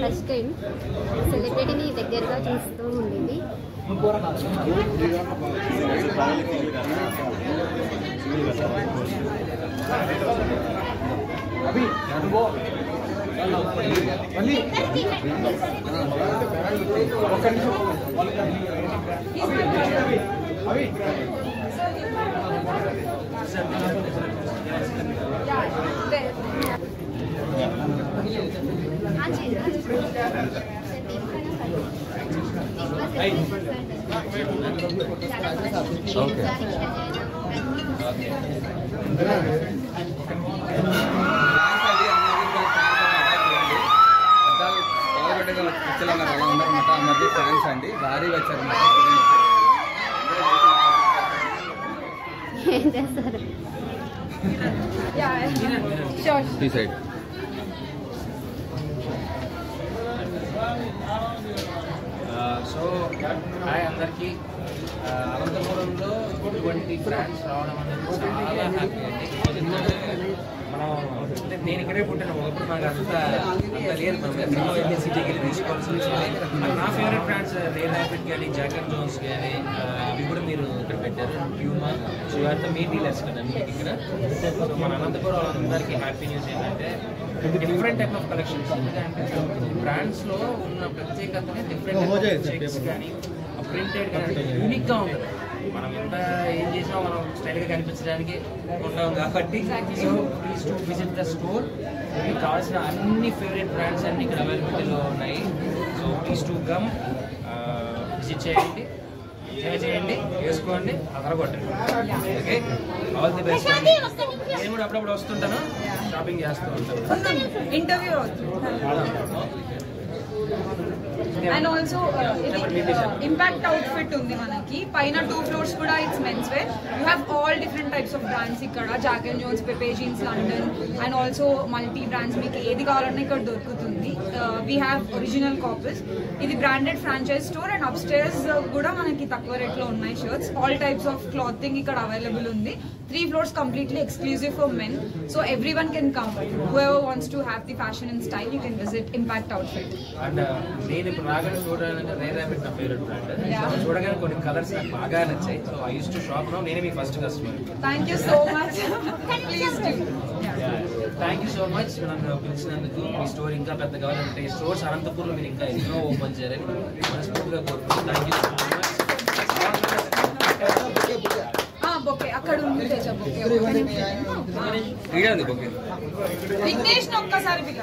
First time సెలబ్రిటీని దగ్గరగా చూస్తూ గారు ఉన్నారు చూడండి ఫస్ట్ సెలబ్రిటీని దగ్గరగా చూస్తూ ఉండింది అలా ఉన్నారన్నమాట ఆ మధ్య ఫ్యాన్స్ అండి. భారీ వచ్చారన్నమాట ఏం చేస్తారు? ఈ సైడ్ సో హాయ్ అందరికీ. అనంతపురంలో ఇటువంటి ఫ్రాన్స్ రావడం అనేది చాలా హ్యాపీ అండి. మనం నేను ఇక్కడే పుట్టిన. ఒకప్పుడు నాకు అంత అంత లేదు. మనం ఎక్కడో సిటీకి వెళ్ళి తీసుకోవాల్సి వచ్చింది మరి నా ఫేవరెట్ బ్రాండ్స్ రే ర్యాపిడ్ కానీ జాక్ జోన్స్ కానీ అవి కూడా మీరు ఇక్కడ పెట్టారు. ప్యూమా సో ఇవంతా మీ డీలర్స్ కదా మీకు ఇక్కడ. సో మన అనంతపురం వాళ్ళందరికీ హ్యాపీ న్యూస్ ఏంటంటే డిఫరెంట్ టైప్ ఆఫ్ కలెక్షన్స్ ఎందుకంటే బ్రాండ్స్లో ఉన్న ప్రత్యేకతనే డిఫరెంట్ చెక్స్ కానీ ప్రింటెడ్ కానీ యూనిక్గా ఉంటుంది మనం ఎంత ఏం చేసినా మనం స్టైల్గా కనిపించడానికి ఉంటాం కాబట్టి so please to visit the store. మీకు కావాల్సిన అన్ని ఫేవరెట్ బ్రాండ్స్ అన్ని ఇక్కడ అవైలబిలిటీలో ఉన్నాయి. So please to come visit చేయండి. ఎంజాయ్ చేయండి వేసుకోండి అదరగొట్టండి ఓకే? ఆల్ ది బెస్ట్ అండి నేను కూడా అప్పుడప్పుడు వస్తుంటాను. షాపింగ్ చేస్తూ ఉంటాను. ఇంటర్వ్యూ ఆల్సో ఇంపాక్ట్ అవుట్ఫిట్ ఉంది మనకి. పైన టూ ఫ్లోర్స్ కూడా it's men's wear you have all different types of brands ఇక్కడ. Jack and Jones Pepe Jeans London and also multi brands మీకు ఏది కావాలన్నా ఇక్కడ దొరుకుతుంది. వీ హ్యావ్ ఒరిజినల్ కాపీస్ ఇది branded franchise store and upstairs కూడా మనకి తక్కువ రేట్లో ఉన్నాయి shirts all types of clothing ఇక్కడ అవైలబుల్ ఉంది. Three floors completely exclusive for men so everyone can come whoever wants to have the fashion and style you can visit Impact Outfit and నేను ఇప్పుడు రాగానే చూడాలంటే రే ర్యాపిడ్ నా favourite brand Yeah. చూడగానే కొన్ని colours నాకు బాగా నచ్చాయి. So I use to shop no. నేనే మీ first customer. Thank you so much. Please do. Yeah. Thank you so much నన్ను పిలిచినందుకు మీ స్టోర్ ఇంకా పెద్ద కావాలంటే స్టోర్స్ అనంతపూర్లో మీరు ఇంకా ఎన్నో ఓపెన్ చేయాలని మనస్ఫూర్తిగా కోరుకుంటున్నాను. Thank you so much bouquet అక్కడ ఉంది తేజ బొకే. విఘ్నేష్ ఒక్కసారి పిల్ల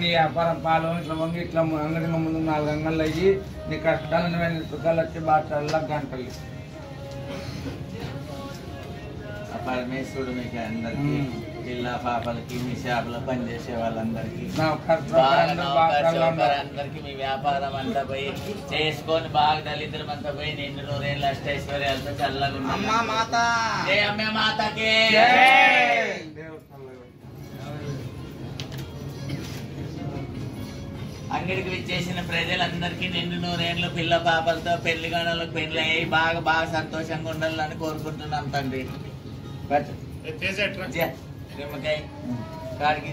నీ వ్యాపారం పాలు ఇట్లా వంగి ఇట్లా అంగడి ముందు నాలుగు అంగళ్ళు అయ్యి నీ కష్టాలను సుఖాలు వచ్చి బాగా గంటలు. పరమేశ్వరుడు మీకు అందరికి పిల్ల పాపలకి మీ షాపులో పనిచేసే వాళ్ళందరికీ అందరికి మీ వ్యాపారం అంతా పోయి చేసుకొని బాగా దళితులం అంతా పోయి నిండు నూరేళ్ళ అష్టైశ్వర్యాలతో చల్లగా అమ్మా మాత! అమ్మే మాతకి! అంగడికి విచ్చేసిన ప్రజలందరికీ నిండు నూరేళ్ళు పిల్ల పాపలతో పెళ్ళి గణలకు పెళ్ళి అయ్యి బాగా బాగా సంతోషంగా ఉండాలని కోరుకుంటున్నాం తండ్రి. నిమ్మకాయ. కాడికి